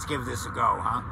let's give this a go, huh?